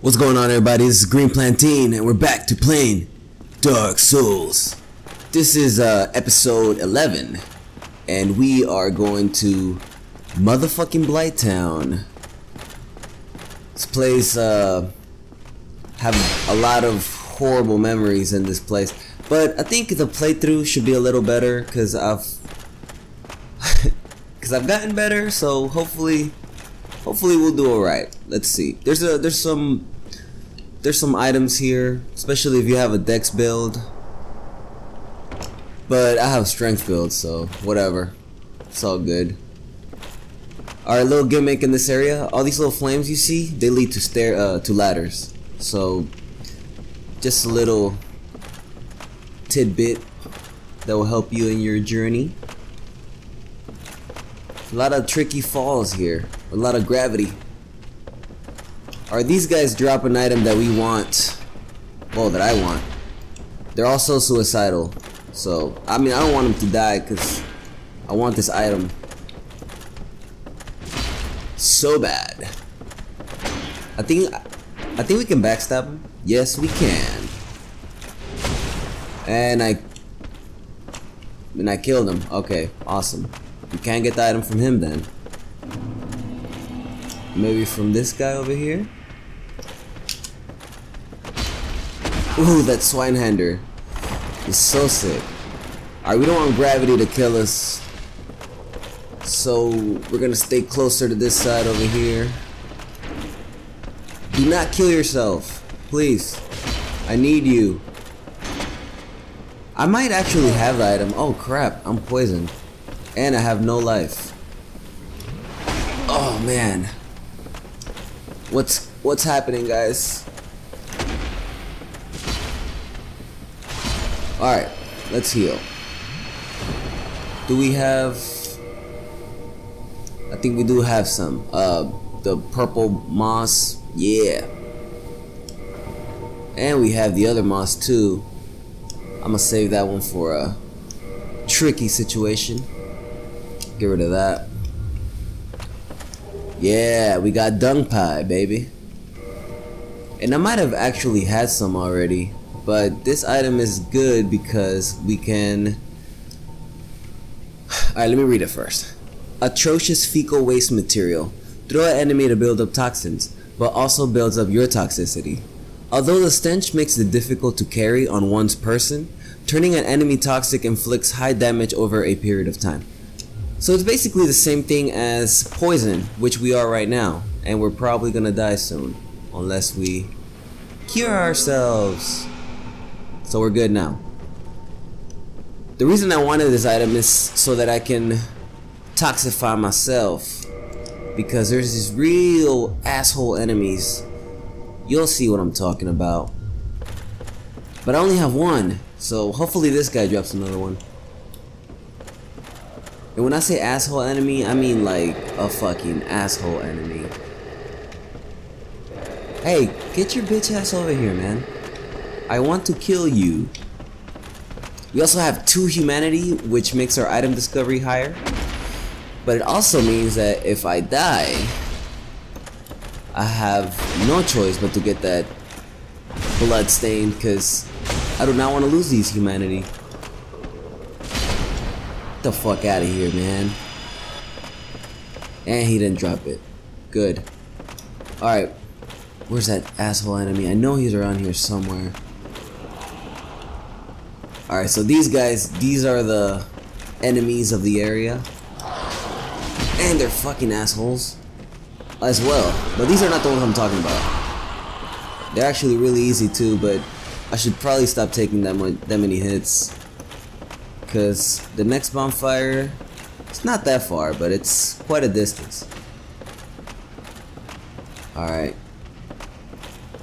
What's going on everybody? This is Green Plantain and we're back to playing Dark Souls. This is uh, episode 11 and we are going to motherfucking Blighttown. This place uh, have a lot of horrible memories in this place but I think the playthrough should be a little better because I've because I've gotten better so hopefully hopefully we'll do alright. Let's see. There's a there's some there's some items here especially if you have a dex build. But I have strength build so whatever. It's all good. Alright little gimmick in this area. All these little flames you see they lead to stair uh, to ladders. So just a little tidbit that will help you in your journey. A lot of tricky falls here a lot of gravity are these guys drop an item that we want? Well, that I want. They're also suicidal. So, I mean, I don't want them to die because I want this item so bad. I think, I think we can backstab him. Yes, we can. And I, and I killed him. Okay, awesome. We can't get the item from him then. Maybe from this guy over here? Ooh, that Zweihander is so sick. Alright, we don't want gravity to kill us. So we're gonna stay closer to this side over here. Do not kill yourself. Please. I need you. I might actually have the item. Oh crap, I'm poisoned. And I have no life. Oh man. What's what's happening guys? Alright, let's heal. Do we have... I think we do have some. Uh, the purple moss. Yeah. And we have the other moss too. I'm gonna save that one for a tricky situation. Get rid of that. Yeah, we got dung pie, baby. And I might have actually had some already but this item is good because we can alright let me read it first. Atrocious fecal waste material. Throw an enemy to build up toxins but also builds up your toxicity. Although the stench makes it difficult to carry on one's person turning an enemy toxic inflicts high damage over a period of time so it's basically the same thing as poison which we are right now and we're probably gonna die soon unless we cure ourselves so we're good now. The reason I wanted this item is so that I can toxify myself. Because there's these real asshole enemies. You'll see what I'm talking about. But I only have one. So hopefully this guy drops another one. And when I say asshole enemy, I mean like a fucking asshole enemy. Hey, get your bitch ass over here, man. I want to kill you. We also have 2 humanity, which makes our item discovery higher. But it also means that if I die, I have no choice but to get that blood stain because I do not want to lose these humanity. The fuck out of here, man. And he didn't drop it. Good. Alright. Where's that asshole enemy? I know he's around here somewhere. Alright, so these guys, these are the enemies of the area. And they're fucking assholes as well. But these are not the ones I'm talking about. They're actually really easy too, but I should probably stop taking that, much, that many hits. Because the next bonfire, it's not that far, but it's quite a distance. Alright.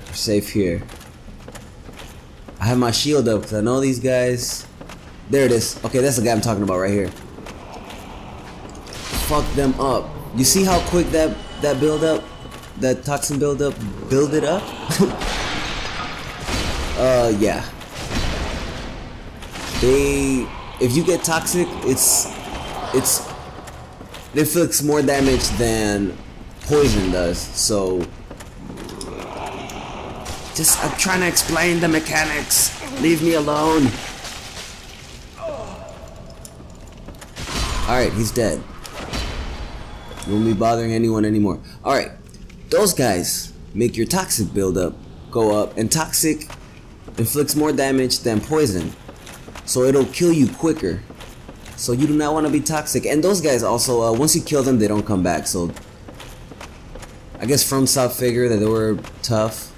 We're safe here. I have my shield up because I know these guys. There it is. Okay, that's the guy I'm talking about right here. Fuck them up. You see how quick that that build up, that toxin build up, build it up? uh, yeah. They, if you get toxic, it's, it's, it inflicts more damage than poison does. So Just, I'm trying to explain the mechanics. Leave me alone. Alright, he's dead. Won't be bothering anyone anymore. Alright, those guys make your toxic buildup go up, and toxic inflicts more damage than poison. So it'll kill you quicker. So you do not want to be toxic. And those guys also, uh, once you kill them, they don't come back. So I guess FromSoft figure that they were tough.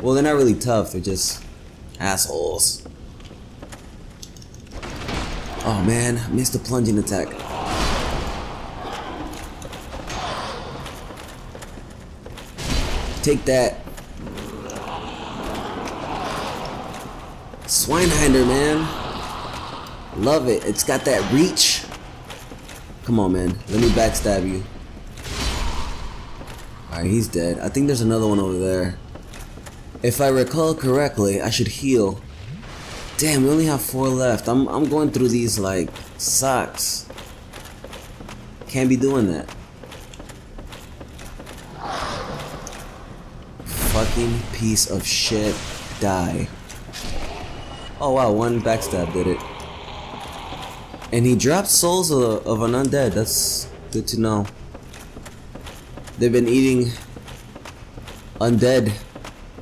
Well, they're not really tough. They're just assholes. Oh man, missed the plunging attack. Take that. Zweihander, man. Love it. It's got that reach. Come on, man. Let me backstab you. Alright, he's dead. I think there's another one over there. If I recall correctly, I should heal. Damn, we only have four left. I'm, I'm going through these like socks. Can't be doing that. Fucking piece of shit. Die. Oh wow, one backstab did it. And he dropped souls of, of an undead. That's good to know. They've been eating undead.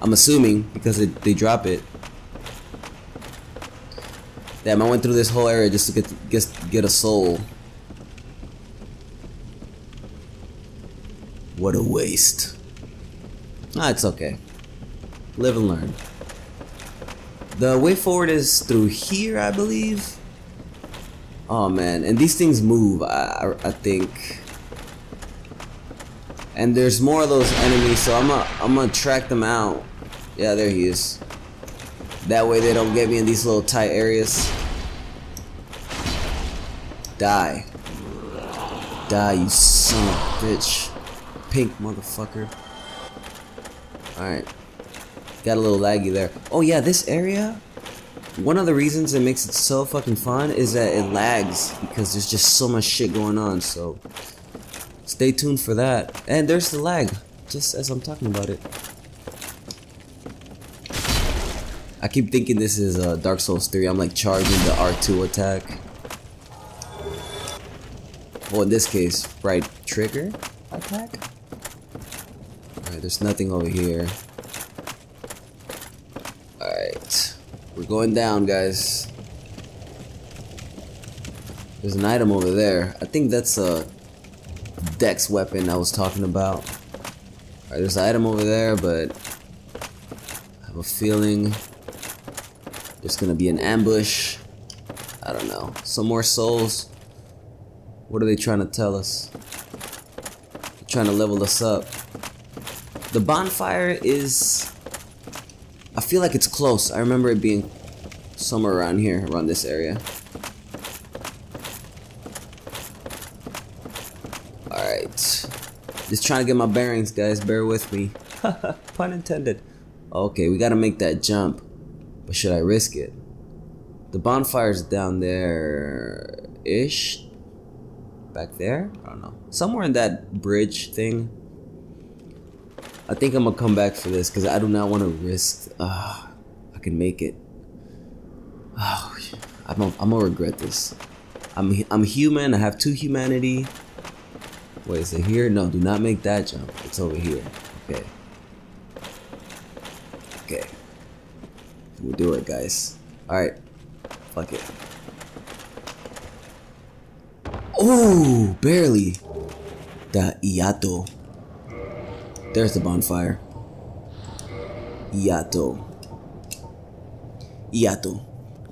I'm assuming because it, they drop it. Damn, I went through this whole area just to get get get a soul. What a waste. Ah, it's okay. Live and learn. The way forward is through here, I believe. Oh man, and these things move, I, I think. And there's more of those enemies, so I'm gonna I'm gonna track them out. Yeah, there he is. That way they don't get me in these little tight areas. Die. Die, you son of a bitch. Pink motherfucker. Alright. Got a little laggy there. Oh yeah, this area, one of the reasons it makes it so fucking fun is that it lags because there's just so much shit going on, so stay tuned for that. And there's the lag, just as I'm talking about it. I keep thinking this is uh, Dark Souls 3. I'm like charging the R2 attack. Well, in this case, right trigger attack? Alright, there's nothing over here. Alright. We're going down, guys. There's an item over there. I think that's a dex weapon I was talking about. Alright, there's an item over there, but I have a feeling there's gonna be an ambush. I don't know. Some more souls. What are they trying to tell us? They're trying to level us up. The bonfire is... I feel like it's close. I remember it being somewhere around here, around this area. Alright. Just trying to get my bearings, guys. Bear with me. Pun intended. Okay, we gotta make that jump. But should I risk it? The bonfire's down there-ish? Back there? I don't know. Somewhere in that bridge thing. I think I'm gonna come back for this because I do not want to risk. Uh, I can make it. Oh, I'm gonna, I'm gonna regret this. I'm I'm human. I have two humanity. Wait, is it here? No, do not make that jump. It's over here. Okay. Okay. We'll do it, guys. Alright. Fuck it. Oh, barely. The Iaito. There's the bonfire. Iaito. Iaito.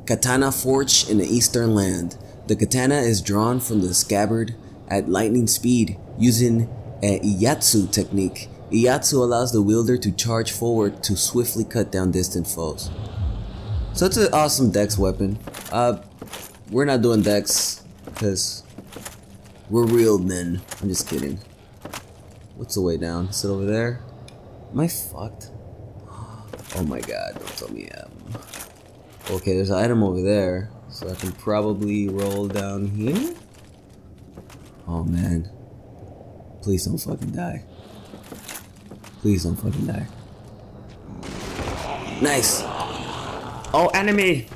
Katana forged in the eastern land. The katana is drawn from the scabbard at lightning speed using a Iaijutsu technique. Iaijutsu allows the wielder to charge forward to swiftly cut down distant foes. So it's an awesome dex weapon. Uh, we're not doing dex because we're real men. I'm just kidding. What's the way down? Is it over there? Am I fucked? Oh my god, don't tell me I am. Okay, there's an item over there. So I can probably roll down here? Oh man. Please don't fucking die. Please don't fucking die. Nice. Oh, enemy!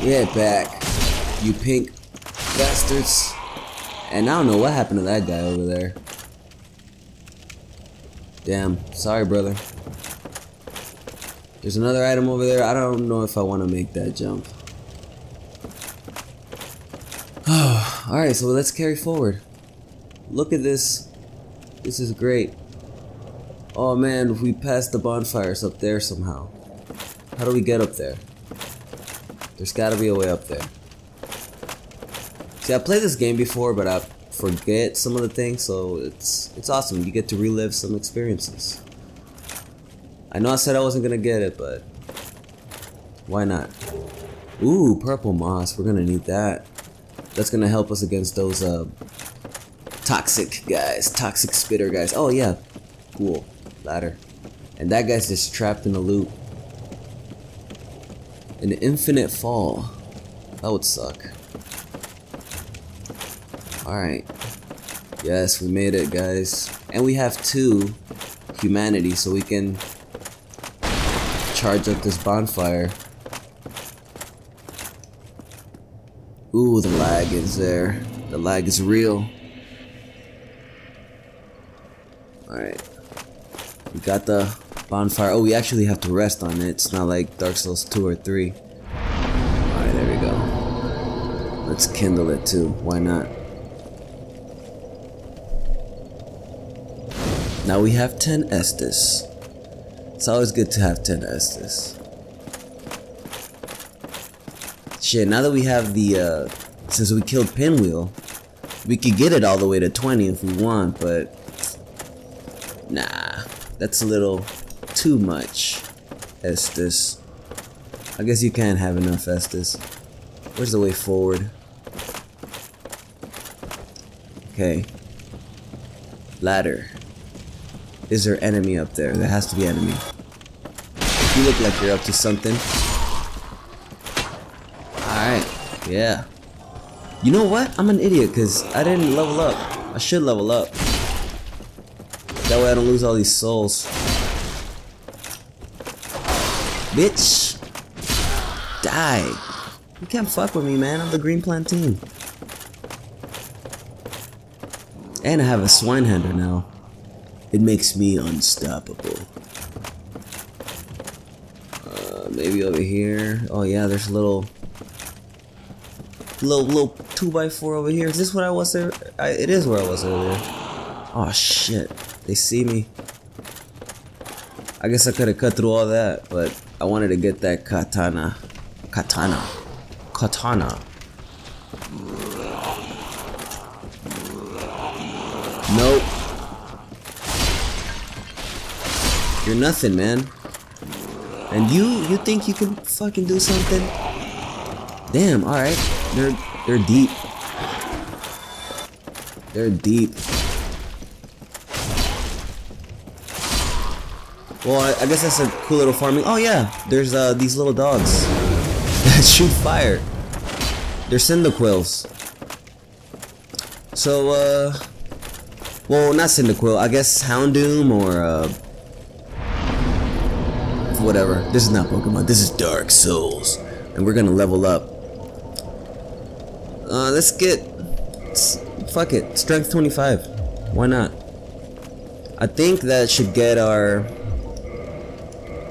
Get back, you pink bastards. And I don't know what happened to that guy over there. Damn, sorry brother. There's another item over there. I don't know if I want to make that jump. Alright, so let's carry forward. Look at this. This is great. Oh man, we passed the bonfires up there somehow. How do we get up there? There's gotta be a way up there. See, I played this game before, but I forget some of the things, so it's it's awesome. You get to relive some experiences. I know I said I wasn't gonna get it, but why not? Ooh, purple moss. We're gonna need that. That's gonna help us against those uh, toxic guys, toxic spitter guys. Oh yeah, cool ladder. And that guy's just trapped in a loop. An infinite fall. That would suck. Alright. Yes, we made it, guys. And we have two humanity, so we can charge up this bonfire. Ooh, the lag is there. The lag is real. Alright. We got the bonfire. Oh, we actually have to rest on it. It's not like Dark Souls 2 or 3. Alright, there we go. Let's kindle it too. Why not? Now we have 10 Estus. It's always good to have 10 Estus. Shit, now that we have the, uh, since we killed Pinwheel, we could get it all the way to 20 if we want, but nah, that's a little too much Estus. I guess you can't have enough Estus. Where's the way forward? Okay. Ladder. Is there enemy up there? There has to be enemy. You look like you're up to something. Alright. Yeah. You know what? I'm an idiot because I didn't level up. I should level up. That way I don't lose all these souls. Bitch! Die! You can't fuck with me, man. I'm the Green Plantain. And I have a swine Zweihander now. It makes me unstoppable. Uh, maybe over here. Oh yeah, there's a little, little, little two by four over here. Is this what I was there? I, it is where I was earlier. Oh shit. They see me. I guess I could have cut through all that, but I wanted to get that katana. Katana. Katana. You're nothing, man. And you, you think you can fucking do something? Damn, alright. They're, they're deep. They're deep. Well, I, I, guess that's a cool little farming. Oh yeah, there's uh, these little dogs that shoot fire. They're cyndaquils. So, uh, well, not cyndaquil. I guess Houndoom or uh, whatever. This is not Pokemon. This is Dark Souls, and we're gonna level up. Uh, let's get, fuck it, Strength 25. Why not? I think that should get our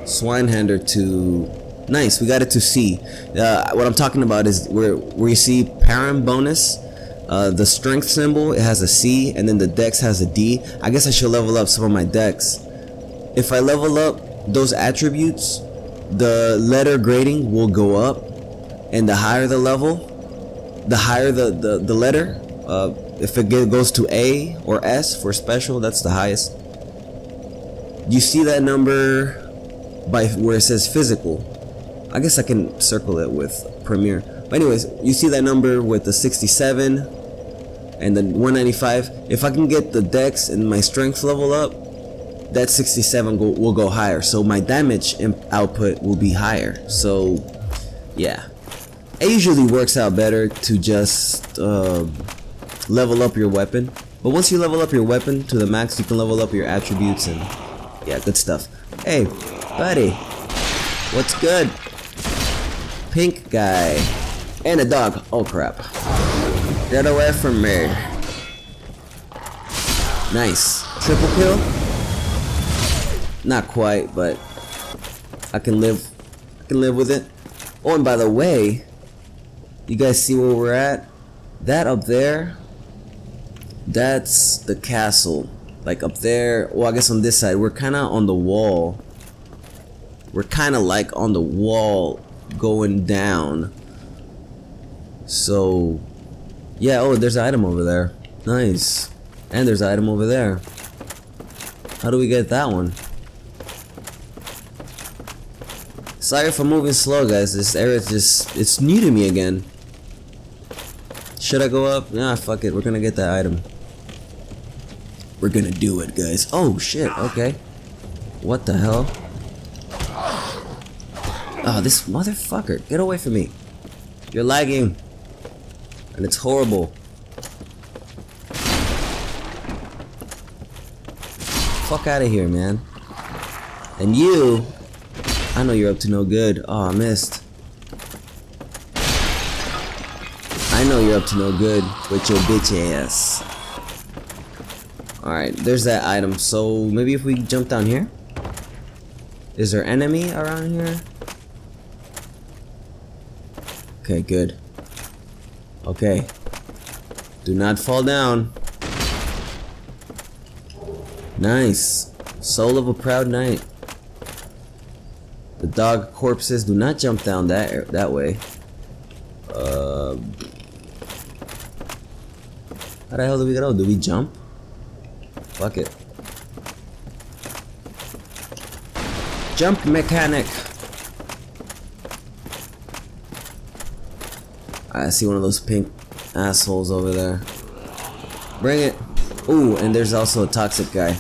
Zweihander to nice we got it to C uh, what I'm talking about is where where you see param bonus uh, the strength symbol it has a C and then the dex has a D I guess I should level up some of my dex if I level up those attributes the letter grading will go up and the higher the level the higher the the, the letter uh, if it goes to A or S for special that's the highest you see that number by where it says physical. I guess I can circle it with Premiere. But anyways, you see that number with the 67 and the 195. If I can get the dex and my strength level up, that 67 go, will go higher. So my damage output will be higher. So yeah. It usually works out better to just uh, level up your weapon. But once you level up your weapon to the max, you can level up your attributes and yeah, good stuff. Hey, buddy. What's good? Pink guy. And a dog. Oh crap. Get away from me. Nice. Triple kill? Not quite, but I can live I can live with it. Oh and by the way, you guys see where we're at? That up there that's the castle. Like up there, well I guess on this side, we're kinda on the wall. We're kinda like on the wall going down. So yeah, oh there's an item over there. Nice. And there's an item over there. How do we get that one? Sorry for moving slow guys, this area just, it's new to me again. Should I go up? Nah, fuck it, we're gonna get that item. We're gonna do it, guys. Oh, shit, okay. What the hell? Oh, this motherfucker. Get away from me. You're lagging. And it's horrible. Fuck out of here, man. And you, I know you're up to no good. Oh, I missed. I know you're up to no good with your bitch ass. Alright, there's that item. So maybe if we jump down here? Is there enemy around here? Okay, good. Okay. Do not fall down. Nice. Soul of a proud knight. The dog corpses do not jump down that that way. Uh, how the hell do we go? Do we jump? Fuck it. Jump mechanic. I see one of those pink assholes over there. Bring it. Ooh, and there's also a toxic guy.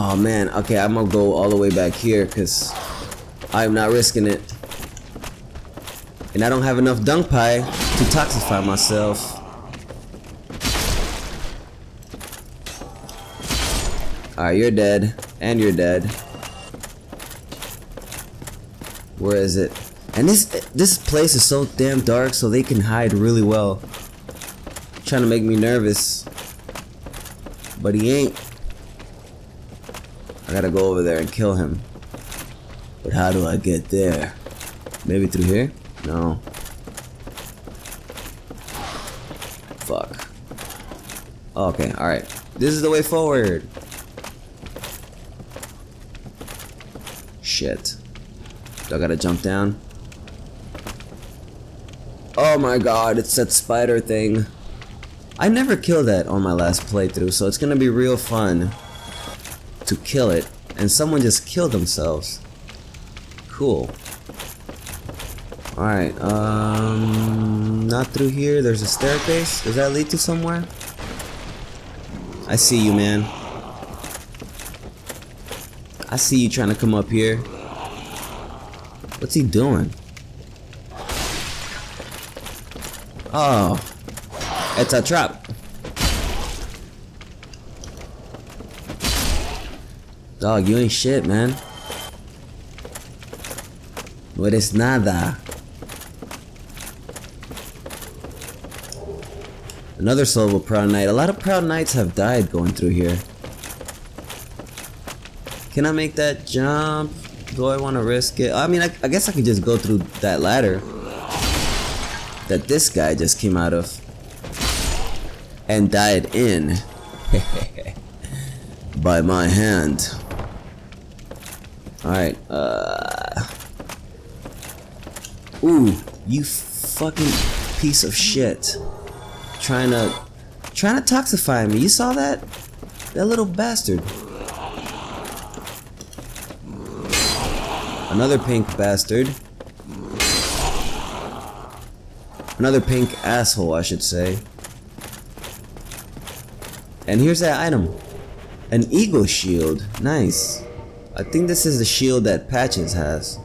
Oh man, okay, I'm gonna go all the way back here because I'm not risking it. And I don't have enough dung pie to toxify myself. Alright, you're dead. And you're dead. Where is it? And this this place is so damn dark so they can hide really well. Trying to make me nervous. But he ain't. I gotta go over there and kill him. But how do I get there? Maybe through here? No. Fuck. Okay, alright. This is the way forward. Shit. Do I gotta jump down? Oh my god, it's that spider thing. I never killed that on my last playthrough, so it's gonna be real fun to kill it. And someone just killed themselves. Cool. Alright, um... Not through here, there's a staircase. Does that lead to somewhere? I see you, man. I see you trying to come up here. What's he doing? Oh. It's a trap. Dog, you ain't shit, man. What is nada? Another soul of proud knight. A lot of proud knights have died going through here. Can I make that jump? Do I want to risk it? I mean, I, I guess I could just go through that ladder that this guy just came out of and died in by my hand. Alright, uh... Ooh, you fucking piece of shit. Trying to... Trying to toxify me. You saw that? That little bastard. Another pink bastard. Another pink asshole, I should say. And here's that item. An eagle shield. Nice. I think this is the shield that Patches has.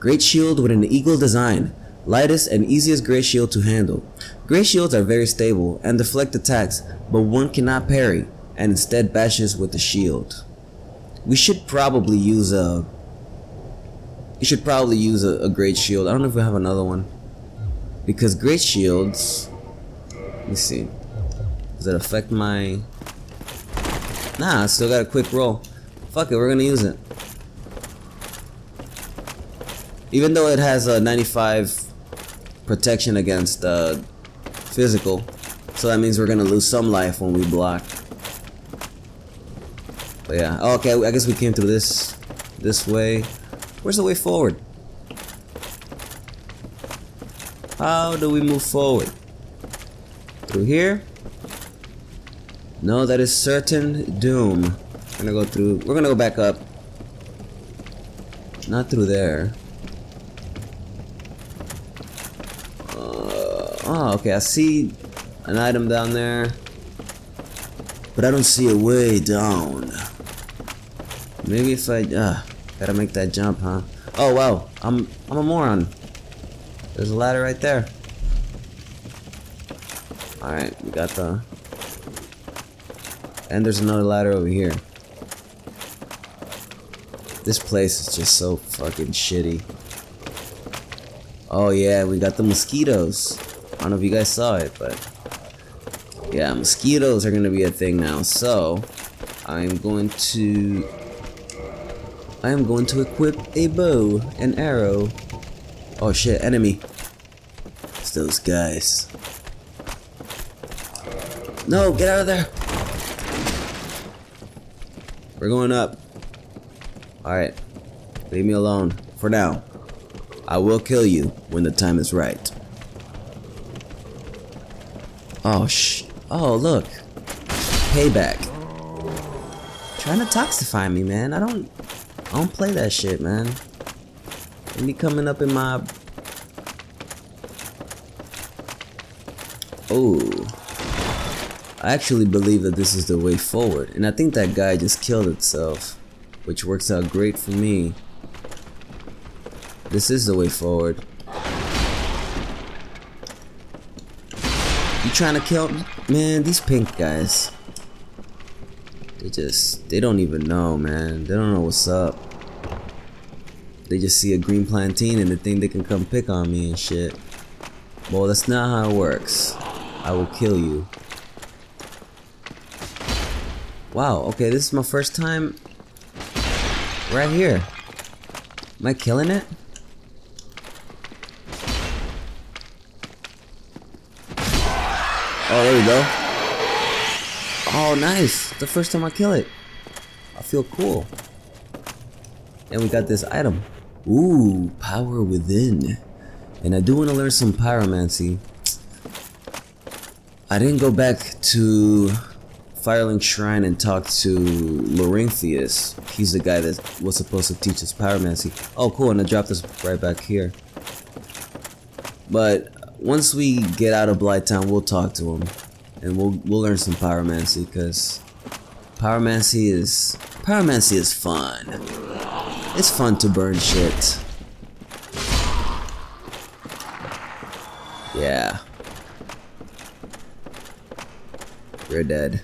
Great shield with an eagle design. Lightest and easiest gray shield to handle. Gray shields are very stable and deflect attacks, but one cannot parry and instead bashes with the shield. We should probably use a. You should probably use a, a great shield. I don't know if we have another one. Because great shields. Let me see. Does that affect my. Nah, I still got a quick roll. Fuck it, we're gonna use it. Even though it has a 95 protection against uh, physical, so that means we're gonna lose some life when we block. But yeah, oh, okay. I guess we came through this this way. Where's the way forward? How do we move forward? Through here? No, that is certain doom. We're gonna go through. We're gonna go back up. Not through there. Uh, oh, okay. I see an item down there, but I don't see a way down. Maybe if I uh, gotta make that jump, huh? Oh wow, I'm I'm a moron. There's a ladder right there. All right, we got the. And there's another ladder over here. This place is just so fucking shitty. Oh yeah, we got the mosquitoes. I don't know if you guys saw it, but yeah, mosquitoes are gonna be a thing now. So I'm going to I am going to equip a bow and arrow. Oh shit, enemy. It's those guys. No, get out of there. We're going up. Alright. Leave me alone. For now. I will kill you when the time is right. Oh, sh. Oh, look. Payback. Trying to toxify me, man. I don't. I don't play that shit, man. Me coming up in my. Oh. I actually believe that this is the way forward, and I think that guy just killed itself, which works out great for me. This is the way forward. You trying to kill me? Man, these pink guys. They just, they don't even know, man. They don't know what's up. They just see a green plantain and they think they can come pick on me and shit. Well, that's not how it works. I will kill you. Wow, okay, this is my first time right here. Am I killing it? Oh, there we go. Oh, nice. The first time I kill it. I feel cool. And we got this item. Ooh, power within. And I do want to learn some pyromancy. I didn't go back to Firelink Shrine and talk to Laurentius. He's the guy that was supposed to teach us pyromancy. Oh, cool, and I dropped this right back here. But once we get out of Blighttown, we'll talk to him, and we'll we'll learn some pyromancy because pyromancy is pyromancy is fun. It's fun to burn shit. Yeah. We're dead.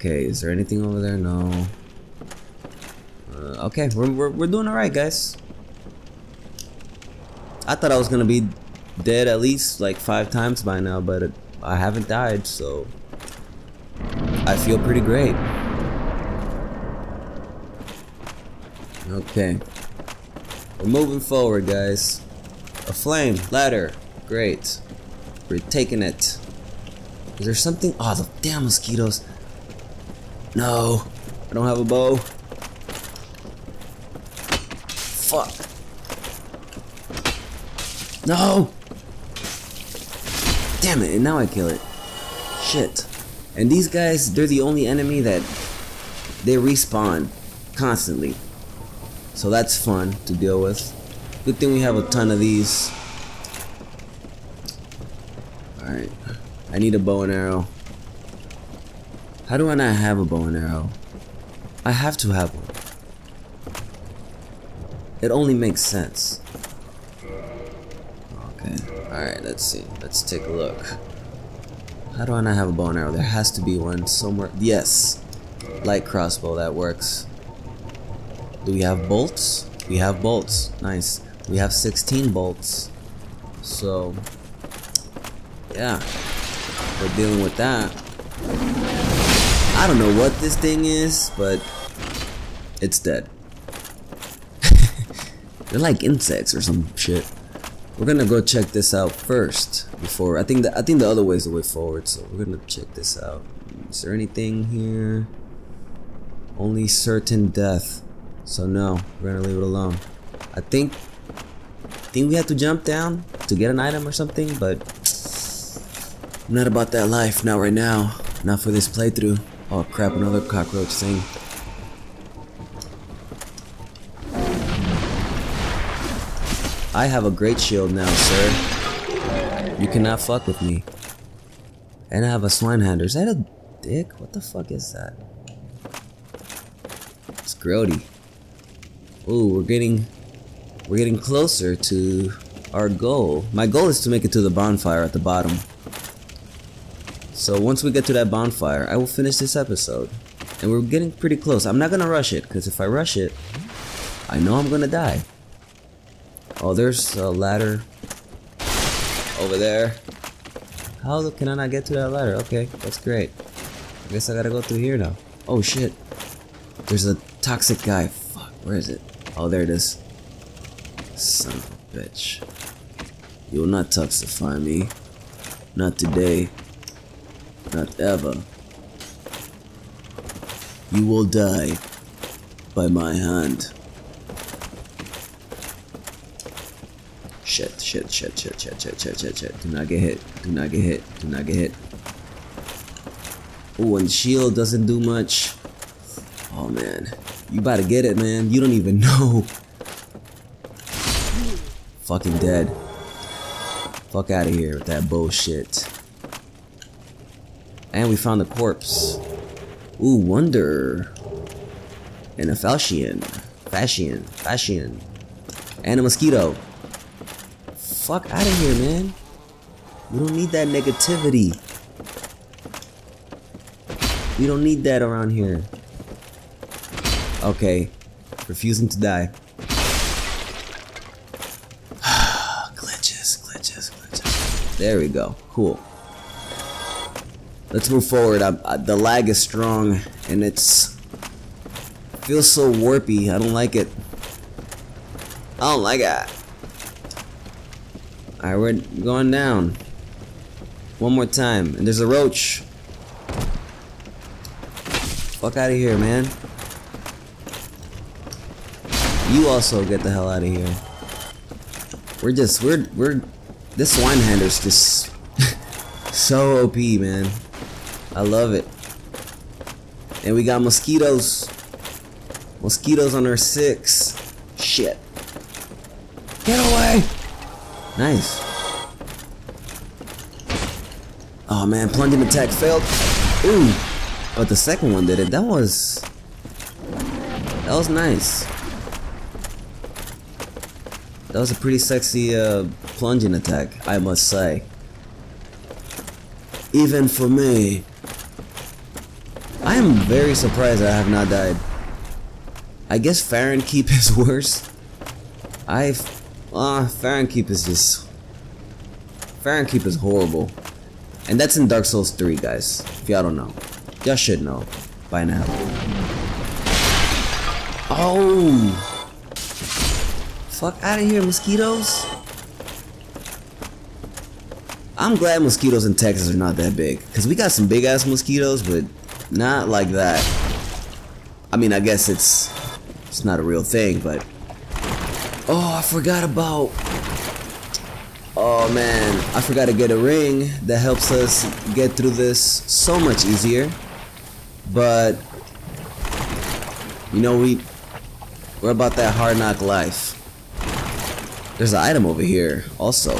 Okay, is there anything over there? No. Uh, okay, we're, we're, we're doing alright, guys. I thought I was gonna be dead at least like five times by now, but it, I haven't died, so I feel pretty great. Okay. We're moving forward, guys. A flame, ladder. Great. We're taking it. Is there something? Oh, the damn mosquitoes. No. I don't have a bow. Fuck. No! Damn it, and now I kill it. Shit. And these guys, they're the only enemy that they respawn constantly. So that's fun to deal with. Good thing we have a ton of these. Alright. I need a bow and arrow. How do I not have a bow and arrow? I have to have one. It only makes sense. Okay. Alright, let's see. Let's take a look. How do I not have a bow and arrow? There has to be one somewhere. Yes. Light crossbow, that works. Do we have bolts? We have bolts. Nice. We have 16 bolts. So, yeah. We're dealing with that. I don't know what this thing is, but it's dead. They're like insects or some shit. We're gonna go check this out first before I think that I think the other way is the way forward. So we're gonna check this out. Is there anything here? Only certain death. So no, we're gonna leave it alone. I think I think we have to jump down to get an item or something, but I'm not about that life. Not right now. Not for this playthrough. Oh crap! Another cockroach thing. I have a great shield now, sir. You cannot fuck with me. And I have a Zweihander. Is that a dick? What the fuck is that? It's grody. Ooh, we're getting we're getting closer to our goal. My goal is to make it to the bonfire at the bottom. So once we get to that bonfire, I will finish this episode. And we're getting pretty close. I'm not gonna rush it, because if I rush it, I know I'm gonna die. Oh, there's a ladder over there. How can I not get to that ladder? Okay, that's great. I guess I gotta go through here now. Oh shit. There's a toxic guy. Fuck, where is it? Oh, there it is. Son of a bitch. You will not toxify me. Not today. Not ever. You will die by my hand. Shit, shit, shit, shit, shit, shit, shit, shit, shit. Do not get hit. Do not get hit. Do not get hit. Oh, and shield doesn't do much. Oh man. You to get it, man. You don't even know. Fucking dead. Fuck out of here with that bullshit. And we found the corpse. Ooh, wonder. And a falchion. Fashion. Fashion. And a mosquito fuck out of here, man. We don't need that negativity. We don't need that around here. Okay. Refusing to die. glitches, glitches, glitches. There we go. Cool. Let's move forward. I, I, uh, the lag is strong and it's feels so warpy. I don't like it. I don't like it. Alright, we're going down. One more time. And there's a roach. Fuck out of here, man. You also get the hell out of here. We're just, we're, we're, this Zweihander's just so OP, man. I love it. And we got mosquitoes. Mosquitoes on our six. Shit. Get away! Nice. Oh man, plunging attack failed. Ooh. But the second one did it. That was... That was nice. That was a pretty sexy uh, plunging attack, I must say. Even for me. I am very surprised I have not died. I guess Keep is worse. I've Ah, uh, Farron Keep is just... Farron Keep is horrible. And that's in Dark Souls 3, guys. If y'all don't know. Y'all should know by now. Oh! Fuck out of here, mosquitoes. I'm glad mosquitoes in Texas are not that big. Because we got some big ass mosquitoes, but not like that. I mean, I guess it's it's not a real thing, but Oh, I forgot about... Oh man, I forgot to get a ring that helps us get through this so much easier. But, you know, we, we're about that hard knock life. There's an item over here also.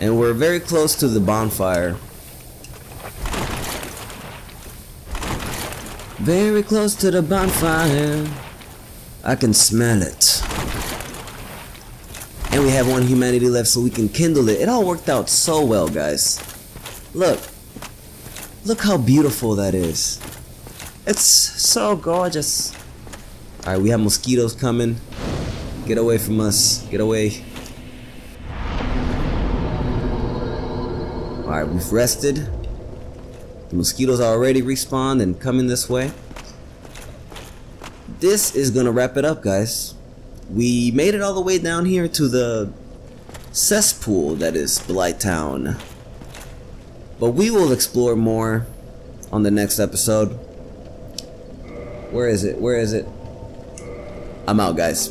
And we're very close to the bonfire. Very close to the bonfire. I can smell it. And we have one humanity left so we can kindle it. It all worked out so well, guys. Look. Look how beautiful that is. It's so gorgeous. Alright, we have mosquitoes coming. Get away from us. Get away. Alright, we've rested. The mosquitoes already respawned and coming this way. This is gonna wrap it up, guys. We made it all the way down here to the cesspool that is Blighttown. But we will explore more on the next episode. Where is it? Where is it? I'm out, guys.